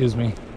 Excuse me.